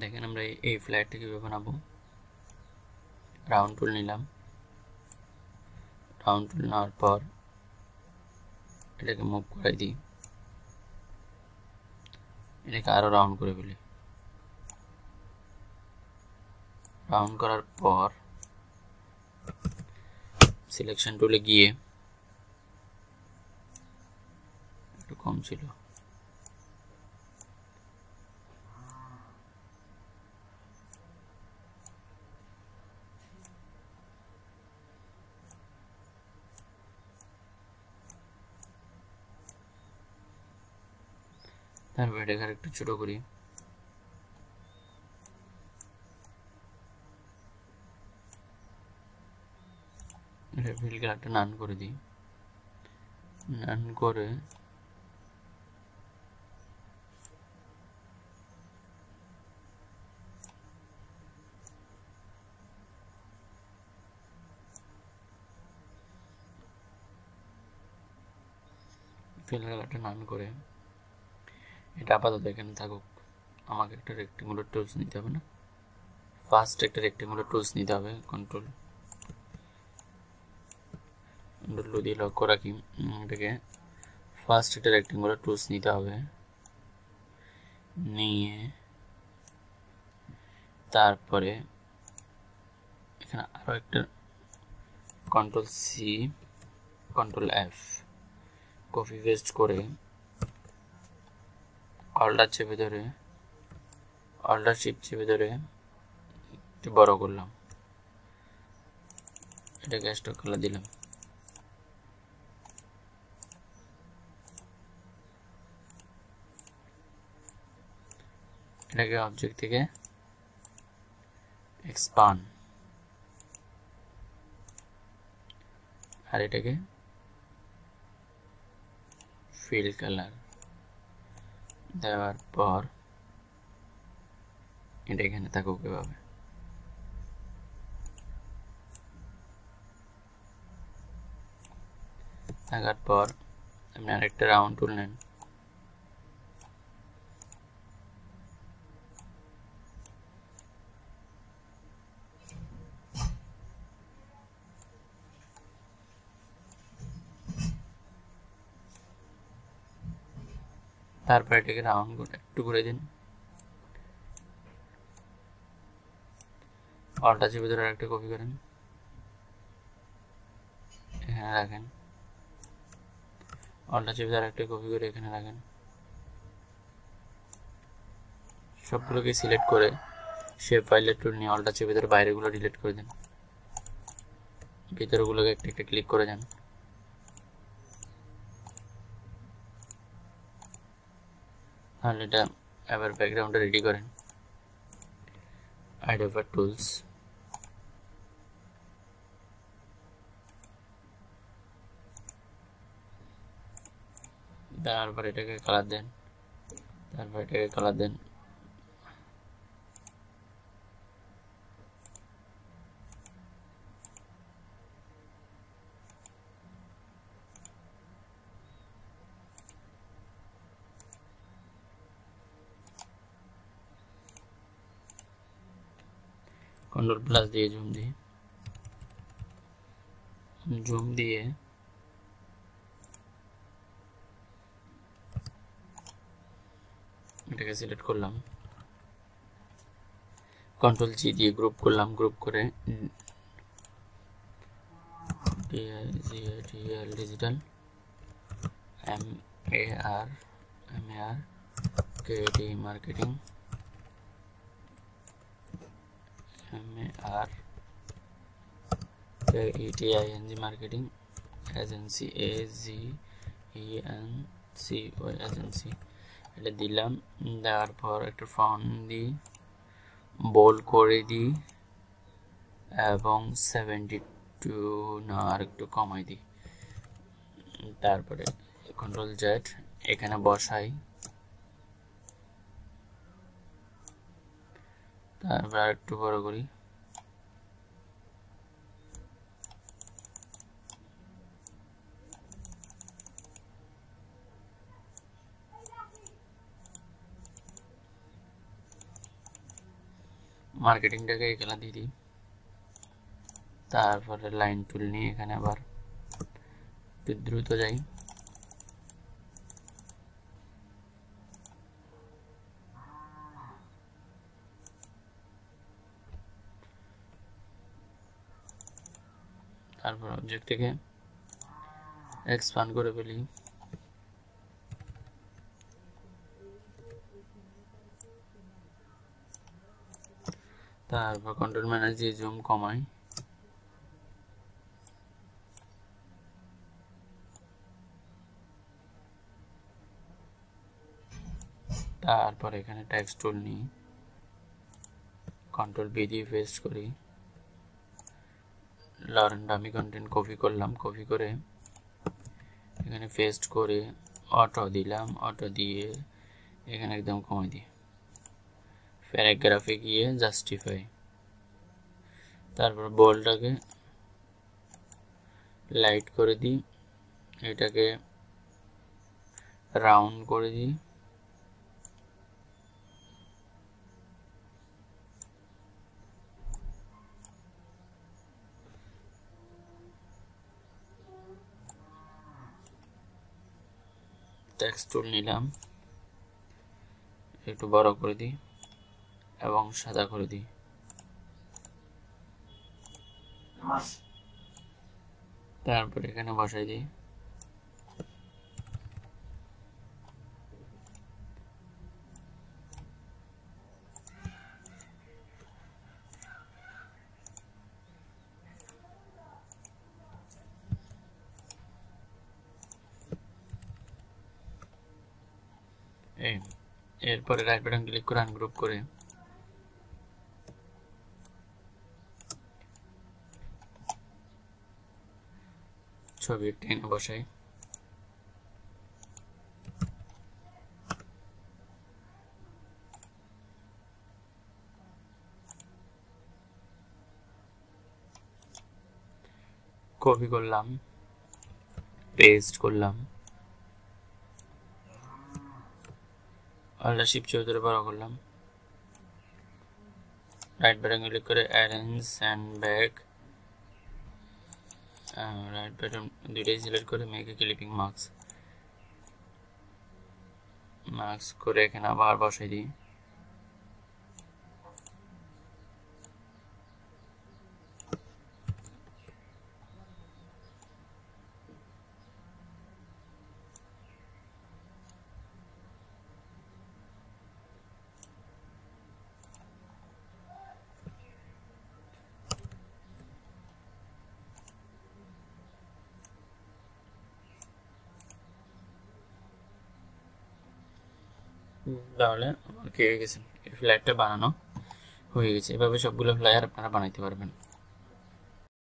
দেখেন আমরা এই ফ্ল্যাটটা কীভাবে বানাবো। রাউন্ড টুল নিলাম। রাউন্ড টুল নেওয়ার পর এটাকে মুভ করাই দিই। এটাকে আরও রাউন্ড করে ফেলি। রাউন্ড করার পর সিলেকশন টুলে গিয়ে একটু কম ছিল। তারপর এটাকে একটু ছোট করি। এটা ফিল কালারটা নান করে দিই। নান করে ফিল কালারটা নান করে এটা আপাতত এখানে থাকুক। আমাকে একটা রেক্টেঙ্গুলার টুলস নিতে হবে না। ফার্স্ট একটা রেক্টেঙ্গুলার টুলস নিতে হবে কন্ট্রোল কন্ট্রোল দিয়ে লক করা কি এটাকে ফার্স্ট একটা রেক্টেঙ্গুলার টুলস নিতে হবে। নিয়ে তারপরে এখানে আরও একটা control C control F copy paste করে অল্টার চেপে ধরে অল্টার শিপ চেপে ধরে একটু বড় করলাম। এটাকে স্টক কালার দিলাম। এটাকে অবজেক্ট থেকে এক্সপান আর এটাকে ফিল কালার দেওয়ার পর এটা এখানে থাকুক এভাবে থাকার পর আপনি আরেকটা রাউন্ড টুল নেন তারপর এটাকে রাউন্ড করে, একটু করে দিন। অলটা চেপে ধরে একটা কপি করেন। এখানে রাখেন। অলটা চেপে ধরে একটা কপি করে এখানে রাখেন। সবগুলোকে সিলেক্ট করে সে ফাইলের টুল নিয়ে অলটা চেপে ধরে বাইরেগুলো ডিলিট করে দিন। ভিতরগুলোকে একটা একটা ক্লিক করে যান। তাহলে এটা এবার ব্যাকগ্রাউন্ডটা রেডি করেন। আইডোভার টুলস তারপর এটাকে কালার দেন। তারপর এটাকে কালার দেন। কন্ট্রোল প্লাস দিয়ে জুম দিয়ে জুম দিয়ে। এটাকে সিলেক্ট করলাম। কন্ট্রোল জি দিয়ে গ্রুপ করলাম গ্রুপ করে। Digital M A R M A R K D marketing M A R E T I N G marketing agency, A G E N C O agency. এটা দিলাম দেওয়ার পর একটা font দিই bold করে দিই, এবং সেভেন্টি টু না আর একটু কমাই দিই। তারপরে কন্ট্রোল জেড এখানে বসাই। তারপর আর একটু বড় করি। মার্কেটিংটাকে এখানে দিয়ে দিই। তারপরে লাইন টুল নিয়ে এখানে আবার একটু দ্রুত যাই। তারপর অবজেক্ট থেকে এক্সপান্ড করে ফেলি। তারপর কন্ট্রোল ম্যানেজ দিয়ে জুম কমাই। তারপর এখানে টেক্সট টুল নিই। কন্ট্রোল বি দিয়ে পেস্ট করি। লরেন্ট আমি কন্টেন্ট কপি করলাম কপি করে এখানে পেস্ট করে অটো দিলাম অটো দিয়ে এখানে একদম কমাই দিই। প্যারাগ্রাফে গিয়ে জাস্টিফাই তারপর বলটাকে লাইট করে দিই, এটাকে রাউন্ড করে দিই। টেক্সট টুল নিলাম। একটু বড় করে দিই এবং সাদা করে দিই। তারপর এখানে বসাই দিই। এরপরে রাইট বাটন ক্লিক করে আনগ্রুপ করে। ছবি টেনে বসাই। কপি করলাম পেস্ট করলাম। আল্লাহ শিব চৌধুরী বড় করলাম। রাইট বাটন ক্লিক করে arrange send back right button দুইটাই সিলেক্ট করে মেকে ক্লিপিং মার্কস মার্কস করে এখানে আবার বসাই দিই। তাহলে কি হয়ে গেছে। ফ্ল্যাটটা বানানো হয়ে গেছে। এভাবে সবগুলো ফ্লায়ার আপনারা বানাইতে পারবেন।